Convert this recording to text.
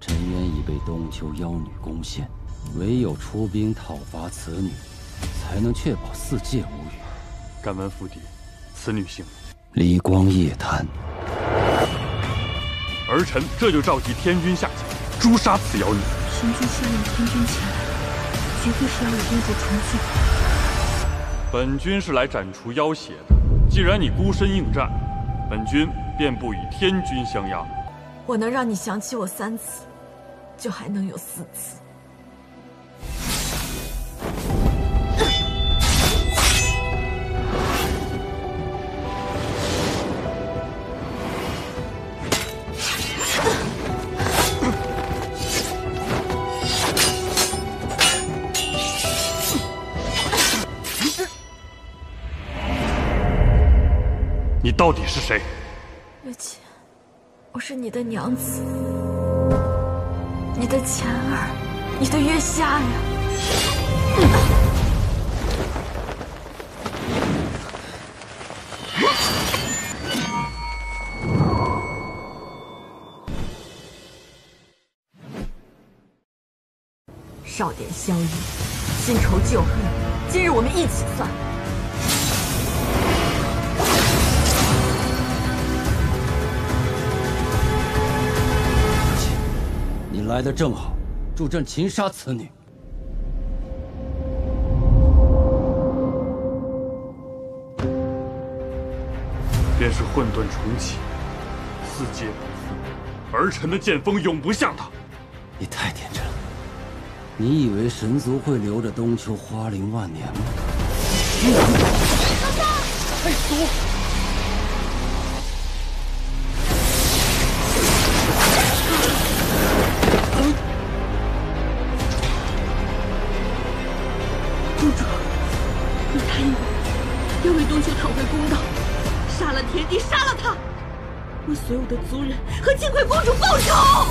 陈渊已被东丘妖女攻陷，唯有出兵讨伐此女，才能确保四界无虞。敢问府邸，此女姓？离光夜谭。儿臣这就召集天军下界，诛杀此妖女。神君率领天军前来，绝对是要与公主重聚。本君是来斩除妖邪的。既然你孤身应战，本君便不与天君相压。我能让你想起我三次，就还能有四次。你到底是谁？月琴，我是你的娘子，你的前儿，你的月下呀！少点宵夜，新仇旧恨，今日我们一起算。来的正好，助朕擒杀此女。便是混沌重启，四界不复，儿臣的剑锋永不下他。你太天真了，你以为神族会留着东丘花灵万年吗？太祖！要为东丘讨回公道，杀了天帝，杀了他，为所有的族人和金葵公主报仇。